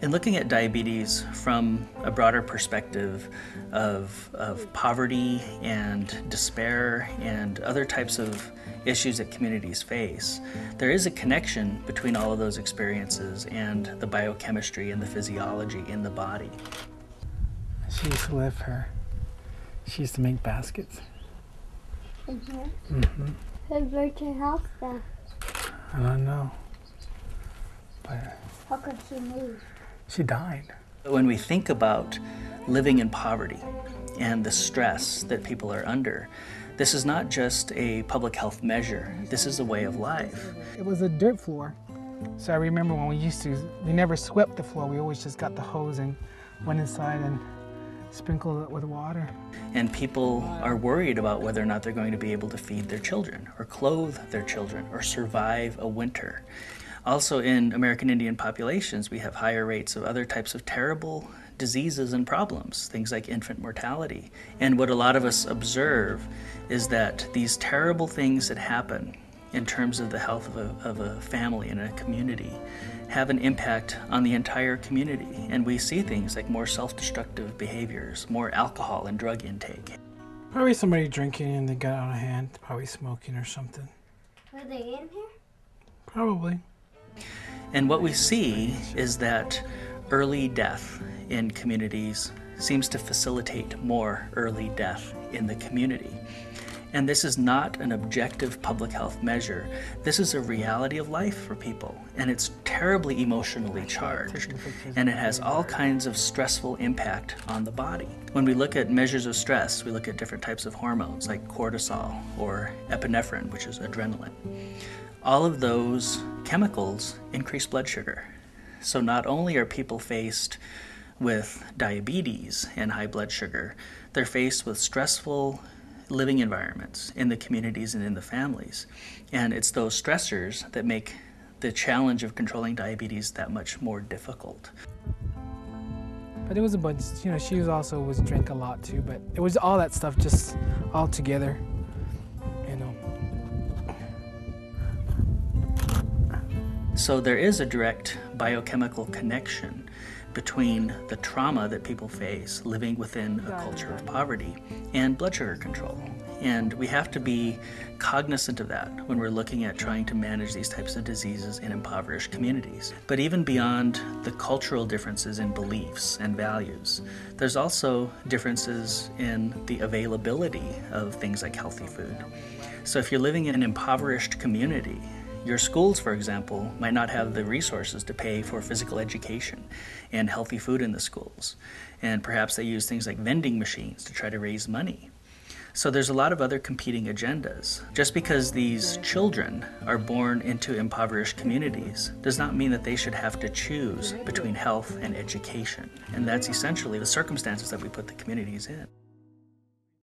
In looking at diabetes from a broader perspective of, of poverty and despair and other types of issues that communities face, there is a connection between all of those experiences and the biochemistry and the physiology in the body. She used to live here. She used to make baskets. In here? Mm-hmm. Who built your house then? I don't know. But How could she move? She died. When we think about living in poverty and the stress that people are under, this is not just a public health measure, this is a way of life. It was a dirt floor. So I remember when we used to, we never swept the floor. We always just got the hose and went inside and sprinkled it with water. And people are worried about whether or not they're going to be able to feed their children, or clothe their children, or survive a winter. Also, in American Indian populations, we have higher rates of other types of terrible diseases and problems, things like infant mortality. And what a lot of us observe is that these terrible things that happen in terms of the health of a, of a family and a community have an impact on the entire community. And we see things like more self destructive behaviors, more alcohol and drug intake. Probably somebody drinking and they got out of hand, probably smoking or something. Were they in here? Probably. And what we see is that early death in communities seems to facilitate more early death in the community. And this is not an objective public health measure. This is a reality of life for people. And it's terribly emotionally charged. And it has all kinds of stressful impact on the body. When we look at measures of stress, we look at different types of hormones like cortisol or epinephrine, which is adrenaline. All of those chemicals increase blood sugar. So not only are people faced with diabetes and high blood sugar, they're faced with stressful living environments in the communities and in the families. And it's those stressors that make the challenge of controlling diabetes that much more difficult. But it was a bunch, you know, she was also was drink a lot too, but it was all that stuff just all together, So there is a direct biochemical connection between the trauma that people face living within a culture of poverty and blood sugar control. And we have to be cognizant of that when we're looking at trying to manage these types of diseases in impoverished communities. But even beyond the cultural differences in beliefs and values, there's also differences in the availability of things like healthy food. So if you're living in an impoverished community, your schools, for example, might not have the resources to pay for physical education and healthy food in the schools. And perhaps they use things like vending machines to try to raise money. So there's a lot of other competing agendas. Just because these children are born into impoverished communities does not mean that they should have to choose between health and education. And that's essentially the circumstances that we put the communities in.